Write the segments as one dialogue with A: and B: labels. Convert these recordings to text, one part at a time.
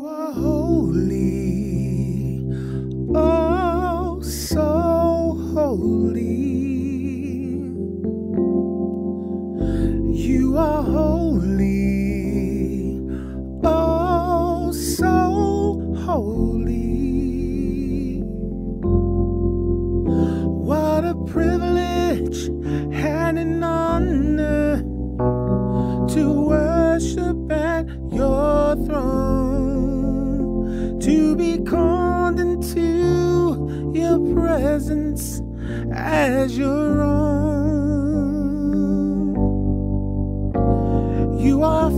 A: You are holy, oh, so holy. Presence as your own. You are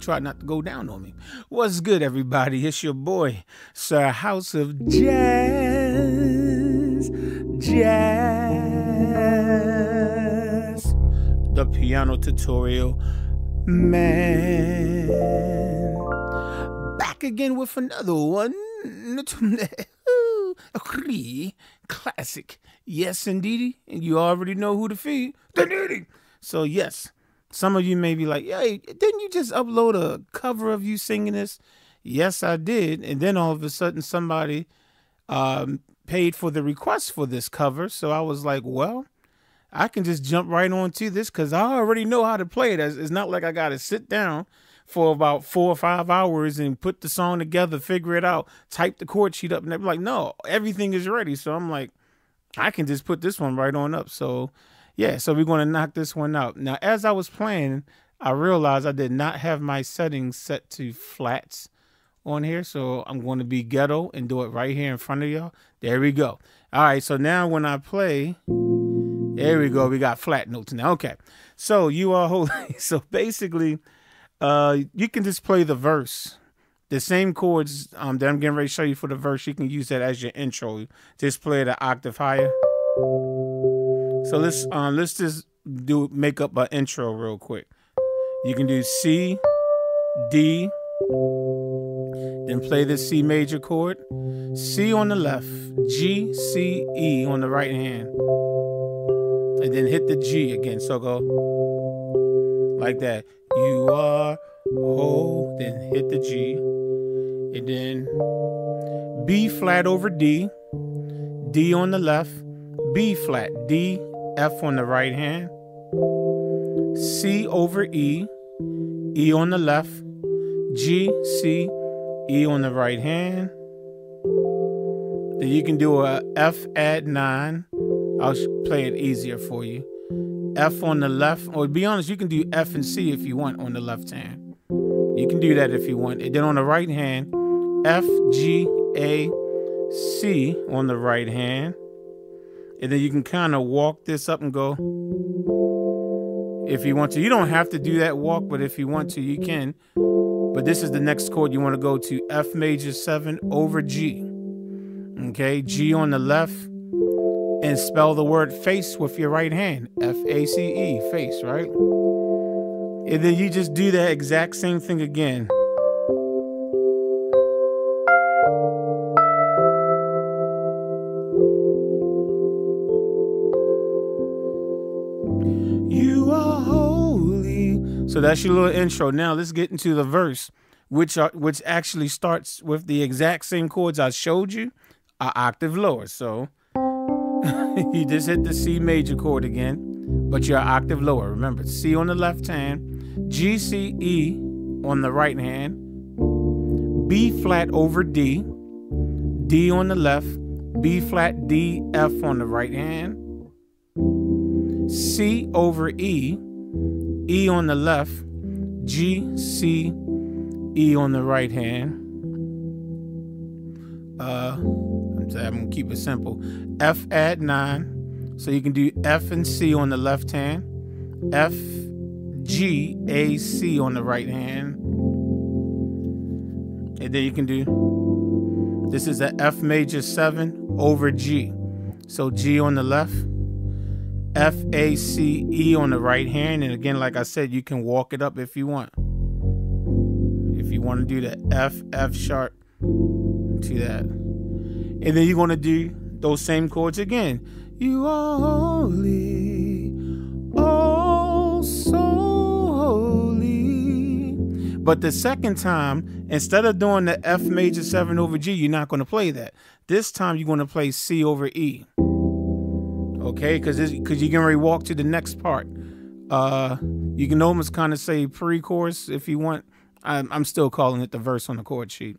A: try not to go down on me. What's good, everybody? It's your boy, Sir House of Jazz. Jazz. The piano tutorial man. Back again with another one. Classic. Yes, indeed. And you already know who to feed. The needy. So, yes. Some of you may be like, hey, didn't you just upload a cover of you singing this? Yes, I did. And then all of a sudden, somebody um, paid for the request for this cover. So I was like, well, I can just jump right on to this because I already know how to play it. It's not like I got to sit down for about four or five hours and put the song together, figure it out, type the chord sheet up. And they're like, no, everything is ready. So I'm like, I can just put this one right on up. So yeah, so we're going to knock this one out. Now, as I was playing, I realized I did not have my settings set to flats on here. So I'm going to be ghetto and do it right here in front of y'all. There we go. All right. So now when I play, there we go. We got flat notes now. Okay. So you are holy. So basically, uh, you can just play the verse. The same chords um, that I'm getting ready to show you for the verse, you can use that as your intro. Just play it an octave higher. So let's um let's just do make up an intro real quick. You can do C, D, then play the C major chord, C on the left, G, C, E on the right hand, and then hit the G again. So go like that. You are whole, then hit the G, and then B flat over D, D on the left, B flat, D, F on the right hand, C over E, E on the left, G, C, E on the right hand. Then you can do a F add nine. I'll play it easier for you. F on the left, or be honest, you can do F and C if you want on the left hand. You can do that if you want. And then on the right hand, F, G, A, C on the right hand. And then you can kind of walk this up and go if you want to. You don't have to do that walk, but if you want to, you can. But this is the next chord you want to go to F major 7 over G. Okay, G on the left. And spell the word face with your right hand F A C E, face, right? And then you just do that exact same thing again. So that's your little intro. Now let's get into the verse, which are which actually starts with the exact same chords I showed you, an octave lower. So you just hit the C major chord again, but you're an octave lower. Remember, C on the left hand, G, C, E on the right hand, B flat over D, D on the left, B flat, D, F on the right hand, C over E, E on the left, G, C, E on the right hand. Uh, I'm gonna keep it simple. F add nine, so you can do F and C on the left hand, F, G, A, C on the right hand, and then you can do. This is a F major seven over G, so G on the left. F A C E on the right hand, and again, like I said, you can walk it up if you want. If you want to do the F F sharp to that, and then you're gonna do those same chords again. You are holy, oh so holy. But the second time, instead of doing the F major seven over G, you're not gonna play that. This time you're gonna play C over E okay? Because because you can already walk to the next part. Uh, you can almost kind of say pre-chorus if you want. I'm, I'm still calling it the verse on the chord sheet.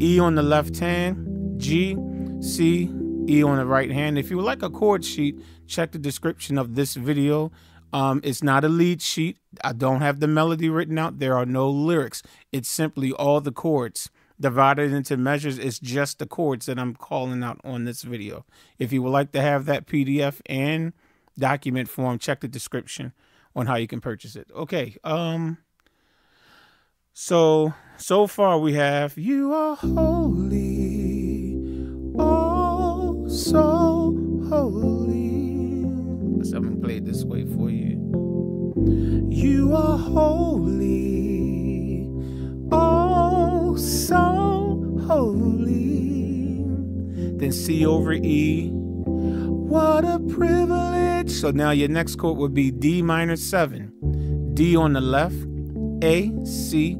A: E on the left hand, G, C, E on the right hand. If you would like a chord sheet, check the description of this video. Um, it's not a lead sheet. I don't have the melody written out. There are no lyrics. It's simply all the chords divided into measures. It's just the chords that I'm calling out on this video. If you would like to have that PDF and document form, check the description on how you can purchase it. Okay. Um. So so far we have you are holy, oh so holy. Let's I'm gonna play it this way for you. You are holy, oh so holy. Then C over E. What a privilege. So now your next chord would be D minor 7. D on the left, A, C,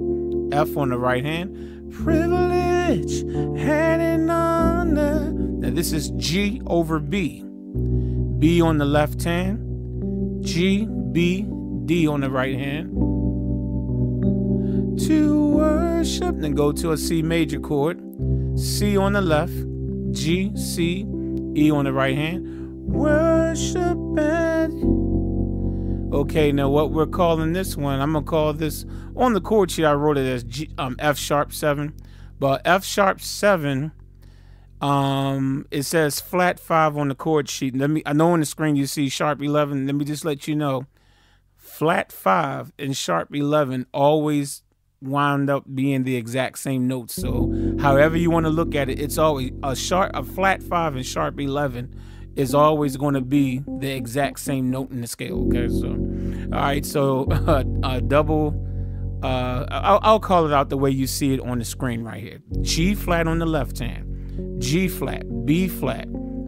A: F on the right hand. Privilege, hand in honor. Now this is G over B. B on the left hand, G, B, D on the right hand. To worship, then go to a C major chord. C on the left, G, C, E on the right hand. Worship Okay, now what we're calling this one, I'm gonna call this on the chord sheet. I wrote it as G, um, F sharp seven, but F sharp seven, um, it says flat five on the chord sheet. Let me, I know on the screen you see sharp eleven. Let me just let you know, flat five and sharp eleven always wound up being the exact same notes. So, however you want to look at it, it's always a sharp, a flat five and sharp eleven is always going to be the exact same note in the scale. Okay, so all right, so uh, a double. Uh, I'll, I'll call it out the way you see it on the screen right here. G flat on the left hand, G flat, B flat,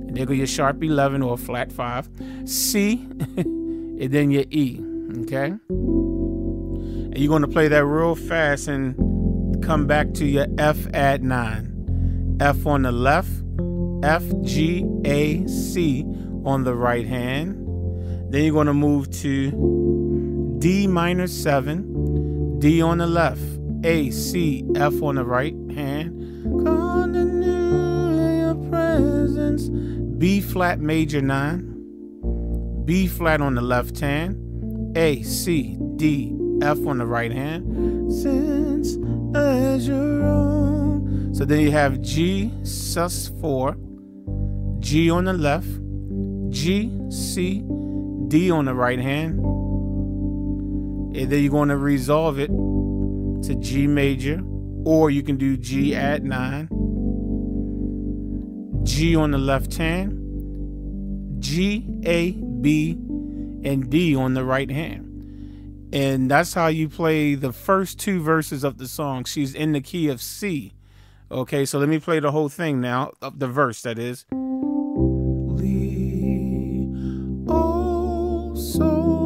A: and there go your sharp 11 or flat 5, C, and then your E, okay? And you're going to play that real fast and come back to your F add 9. F on the left, F, G, A, C on the right hand. Then you're going to move to D minor 7, D on the left, A, C, F on the right hand. B flat major 9, B flat on the left hand, A, C, D, F on the right hand. Since as your own. So then you have G sus 4, G on the left, G, C, D on the right hand. And then you're going to resolve it to G major, or you can do G add 9, G on the left hand, G, A, B, and D on the right hand. And that's how you play the first two verses of the song. She's in the key of C. Okay, so let me play the whole thing now, of the verse that is. holy, oh so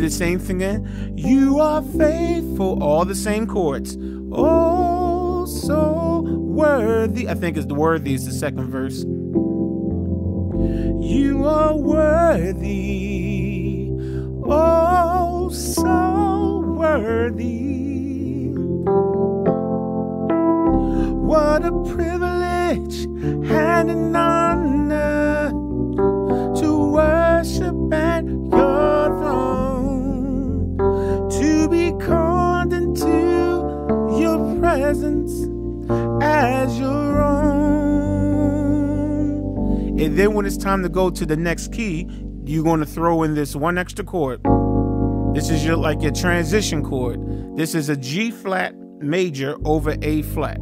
A: the same thing again. You are faithful, all the same chords. Oh, so worthy. I think it's the worthy is the second verse. You are worthy. Oh, so worthy. What a privilege and an honor presence as your own. And then when it's time to go to the next key, you're going to throw in this one extra chord. This is your like your transition chord. This is a G flat major over A flat.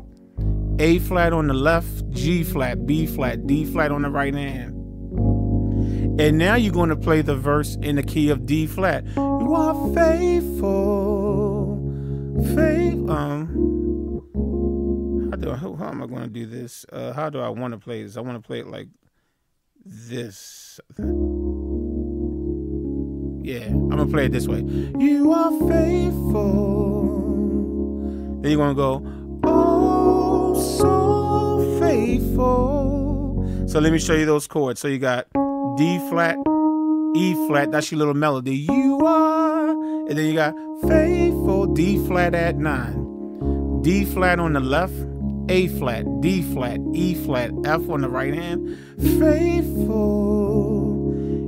A: A flat on the left, G flat, B flat, D flat on the right hand. And now you're going to play the verse in the key of D flat. You are faithful, faith. Um, do how, how am I going to do this? Uh, how do I want to play this? I want to play it like this. Yeah, I'm gonna play it this way. You are faithful. Then you're gonna go, oh, so faithful. So let me show you those chords. So you got D flat, E flat. That's your little melody. You are, and then you got faithful. D flat add nine. D flat on the left. A flat, D flat, E flat, F on the right hand. Faithful.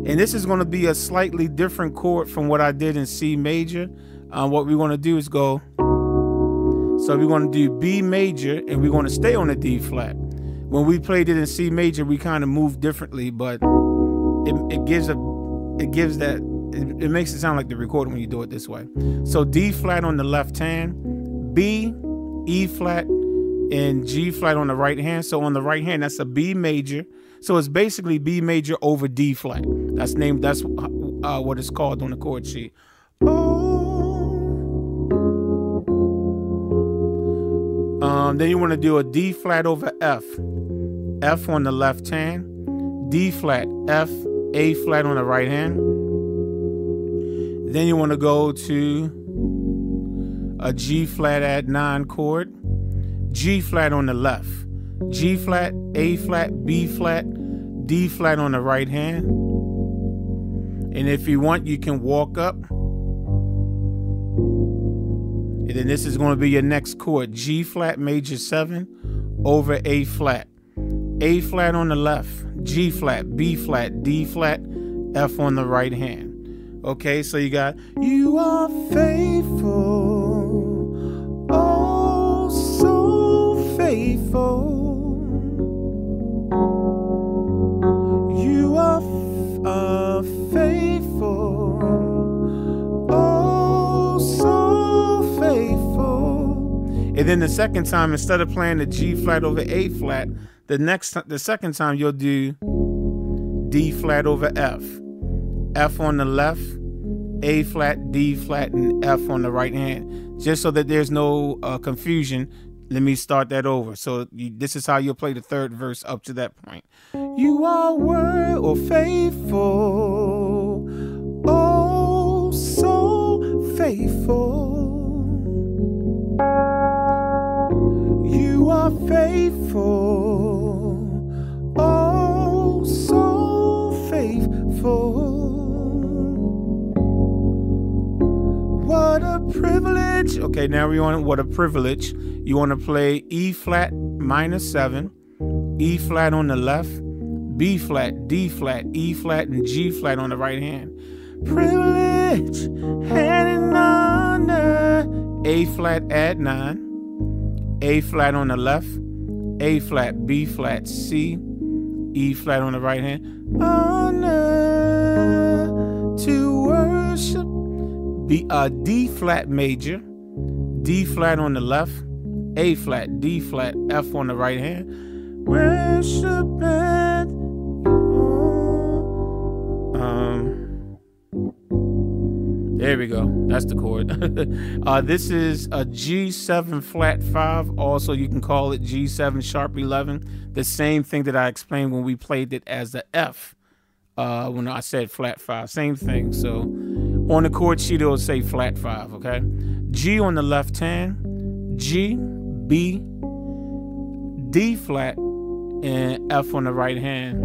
A: And this is going to be a slightly different chord from what I did in C major. Uh, what we're going to do is go. So we're going to do B major and we're going to stay on the D flat. When we played it in C major, we kind of moved differently, but it, it gives a it gives that it, it makes it sound like the recording when you do it this way. So D flat on the left hand, B, E flat, and G flat on the right hand. So on the right hand, that's a B major. So it's basically B major over D flat. That's named. That's uh, what it's called on the chord sheet. Oh. Um, then you want to do a D flat over F. F on the left hand, D flat, F, A flat on the right hand. Then you want to go to a G flat add nine chord, G flat on the left, G flat, A flat, B flat, D flat on the right hand. And if you want, you can walk up. And then this is going to be your next chord G flat major 7 over A flat. A flat on the left, G flat, B flat, D flat, F on the right hand. Okay, so you got You are faithful, faithful, oh, so faithful. And then the second time, instead of playing the G flat over A flat, the next the second time you'll do D flat over F. F on the left, A flat, D flat, and F on the right hand. Just so that there's no uh, confusion, let me start that over. So you, this is how you'll play the third verse up to that point. You are word or oh, faithful, oh so faithful. You are faithful, oh so faithful. Privilege. Okay, now we want what a privilege. You want to play E flat minor seven, E flat on the left, B flat, D flat, E flat, and G flat on the right hand. Privilege an honor. A flat add nine, A flat on the left, A flat, B flat, C, E flat on the right hand. Honor to worship. B uh, D flat major, D flat on the left, A flat, D flat, F on the right hand. Worship um, there we go. That's the chord. uh, this is a G7 flat 5. Also, you can call it G7 sharp 11. The same thing that I explained when we played it as the F uh, when I said flat 5. Same thing. So on the chord sheet, it'll say flat 5, okay? G on the left hand, G, B, D flat, and F on the right hand.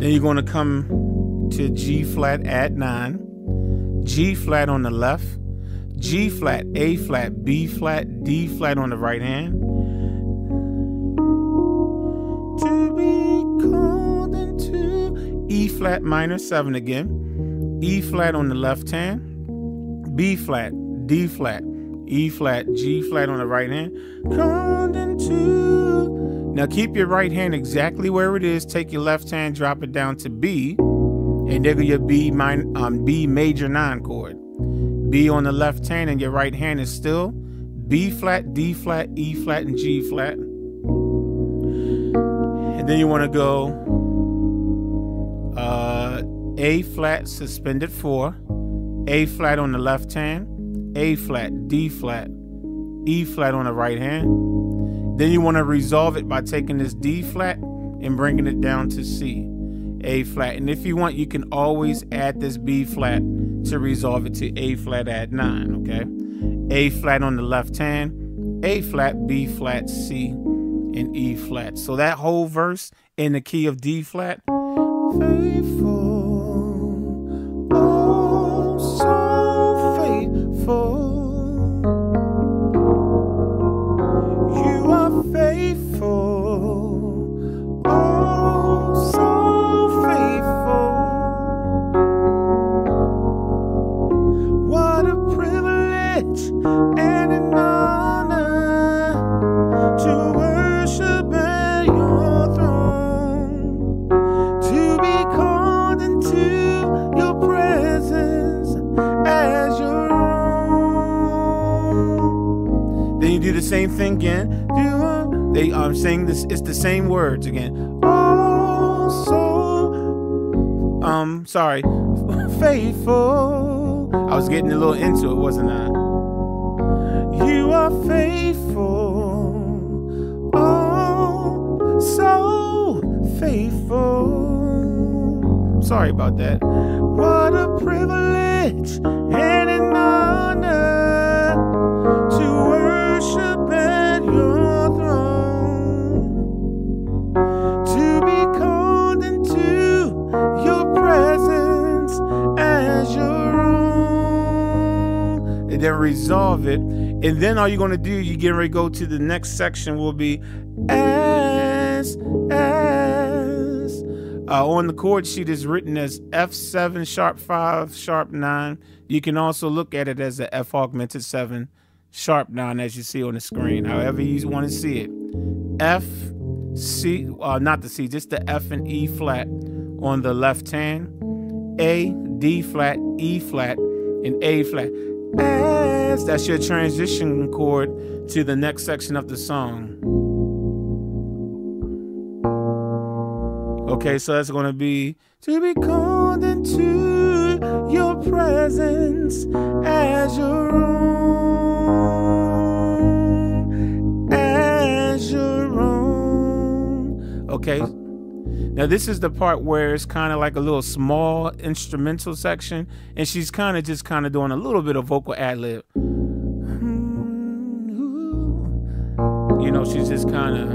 A: Then you're going to come to G flat add 9, G flat on the left, G flat, A flat, B flat, D flat on the right hand. To be called into E flat minor 7 again, E flat on the left hand, B flat, D flat, E flat, G flat on the right hand. Now keep your right hand exactly where it is. Take your left hand, drop it down to B, and there go your B minor, um, B major nine chord. B on the left hand, and your right hand is still B flat, D flat, E flat, and G flat. And then you want to go uh, A flat suspended four, A flat on the left hand, A flat, D flat, E flat on the right hand. Then you want to resolve it by taking this D flat and bringing it down to C, A flat. And if you want, you can always add this B flat to resolve it to A flat add 9, okay? A flat on the left hand, A flat, B flat, C, and E flat. So that whole verse in the key of D flat. Faithful, again. They are saying this. It's the same words again. Oh, so um, sorry, faithful. I was getting a little into it, wasn't I? You are faithful. Oh, so faithful. Sorry about that. What a privilege and then resolve it. And then all you're going to do, you get ready to go to the next section will be as, as. Uh, on the chord sheet is written as F7 sharp 5 sharp 9. You can also look at it as the F augmented 7 sharp 9 as you see on the screen, however you want to see it. F, C, uh, not the C, just the F and E flat on the left hand, A, D flat, E flat, and A flat as that's your transition chord to the next section of the song. Okay, so that's going to be to be called into your presence as your own, as your own. Okay. Now this is the part where it's kind of like a little small instrumental section, and she's kind of just kind of doing a little bit of vocal ad lib. You know, she's just kind of.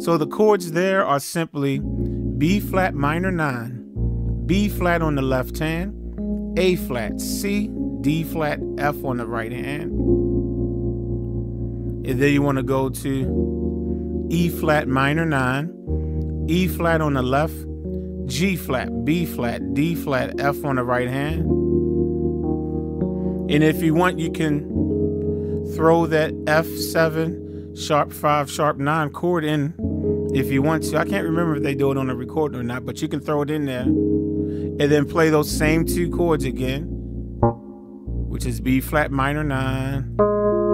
A: So the chords there are simply B flat minor 9, B flat on the left hand, A flat, C, D flat, F on the right hand. And then you want to go to E flat minor 9, E flat on the left, G flat, B flat, D flat, F on the right hand. And if you want, you can throw that F7 sharp 5 sharp 9 chord in if you want to. I can't remember if they do it on the recording or not, but you can throw it in there and then play those same two chords again, which is B flat minor 9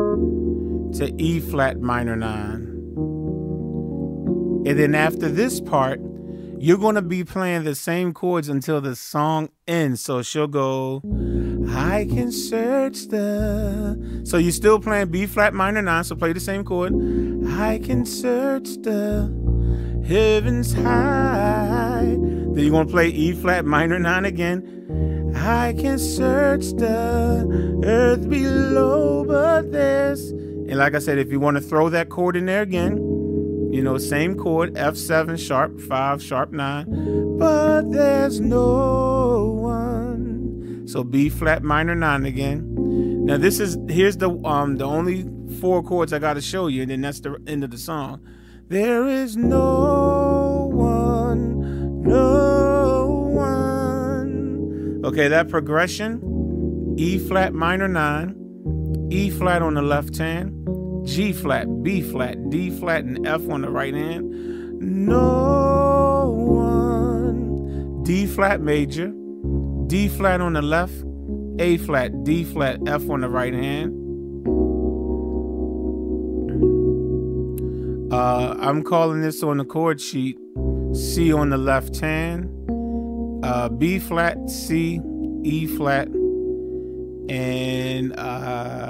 A: to E flat minor 9. And then after this part, you're going to be playing the same chords until the song ends. So she'll go, I can search the. So you're still playing B flat minor nine, so play the same chord. I can search the heavens high. Then you're going to play E flat minor nine again. I can search the earth below, but there's. And like I said, if you want to throw that chord in there again, you know, same chord, F7 sharp 5 sharp 9, but there's no one. So B flat minor 9 again. Now this is here's the um the only four chords I got to show you and then that's the end of the song. There is no one, no one. Okay, that progression E flat minor 9, E flat on the left hand, G flat, B flat, D flat, and F on the right hand. No one. D flat major, D flat on the left, A flat, D flat, F on the right hand. Uh, I'm calling this on the chord sheet C on the left hand, uh, B flat, C, E flat, and uh,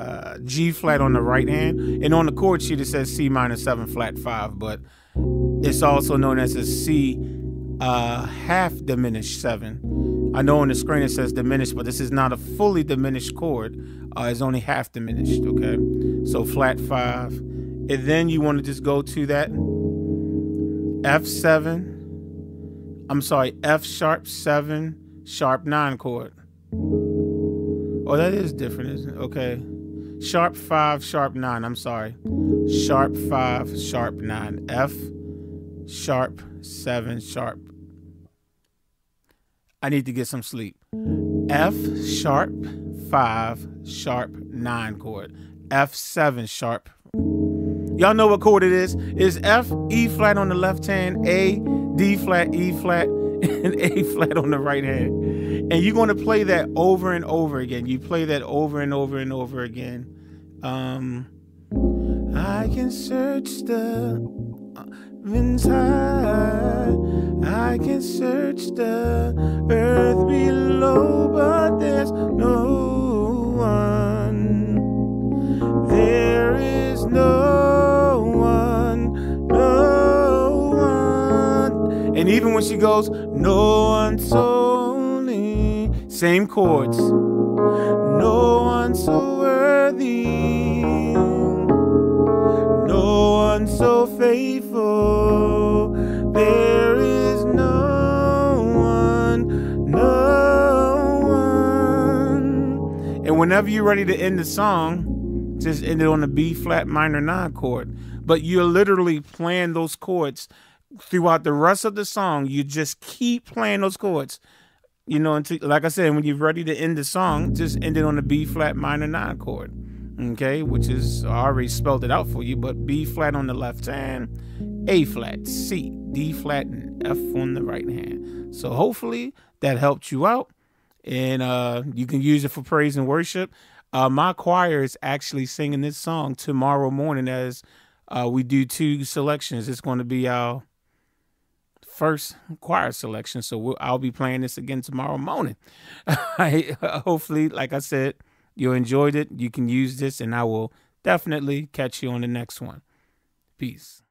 A: G flat on the right hand. And on the chord sheet, it says C minor 7 flat 5, but it's also known as a C uh, half diminished 7. I know on the screen it says diminished, but this is not a fully diminished chord. Uh, it's only half diminished, okay? So flat 5. And then you want to just go to that F7. I'm sorry, F sharp 7, sharp 9 chord. Oh, that is different, isn't it? Okay. Sharp 5, sharp 9. I'm sorry. Sharp 5, sharp 9. F, sharp 7, sharp. I need to get some sleep. F, sharp 5, sharp 9 chord. F7, sharp. Y'all know what chord it is? It's F, E flat on the left hand, A, D flat, E flat, and A flat on the right hand. And you're going to play that over and over again. You play that over and over and over again. Um, I can search the winds high. I can search the earth below, but there's no one. There is no one, no one. And even when she goes, no one me, same chords. No one so worthy, no one so faithful. There is no one, no one. And whenever you're ready to end the song, just end it on the B flat minor nine chord. But you're literally playing those chords throughout the rest of the song. You just keep playing those chords. You know, until like I said, when you're ready to end the song, just end it on the B flat minor nine chord. Okay, which is I already spelled it out for you, but B flat on the left hand, A flat, C, D flat, and F on the right hand. So hopefully that helped you out. And uh, you can use it for praise and worship. Uh, my choir is actually singing this song tomorrow morning as uh, we do two selections. It's going to be our first choir selection. So we'll, I'll be playing this again tomorrow morning. Hopefully, like I said, you enjoyed it. You can use this, and I will definitely catch you on the next one. Peace.